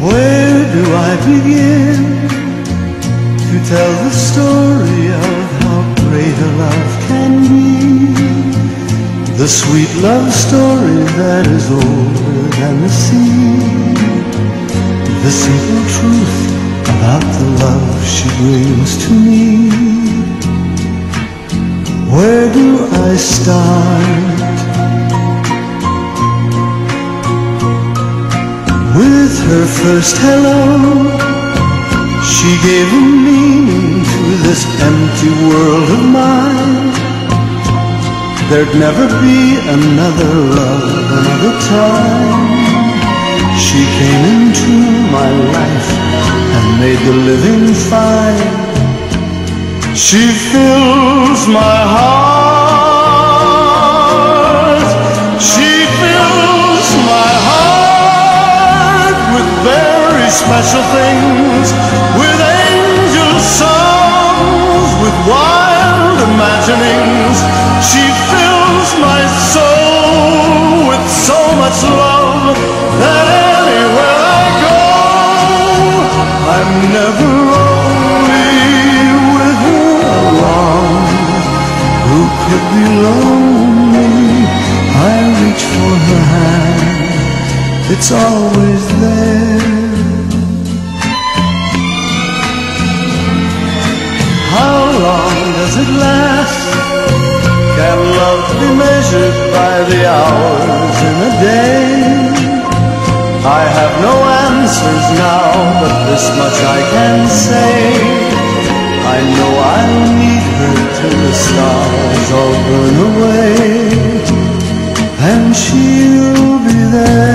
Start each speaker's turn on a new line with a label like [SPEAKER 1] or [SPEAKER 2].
[SPEAKER 1] Where do I begin to tell the story of how great a love can be? The sweet love story that is older than the sea. The simple truth about the love she brings to me. Where do I start? With her first hello, she gave a meaning to this empty world of mine. There'd never be another love, another time. She came into my life and made the living fine. She fills my heart. Special things, with angel songs, with wild imaginings. She fills my soul with so much love that anywhere I go, I'm never only with her alone. Who could be lonely? I reach for her hand, it's always be measured by the hours in a day? I have no answers now, but this much I can say. I know I'll need her till the stars all burn away, and she'll be there.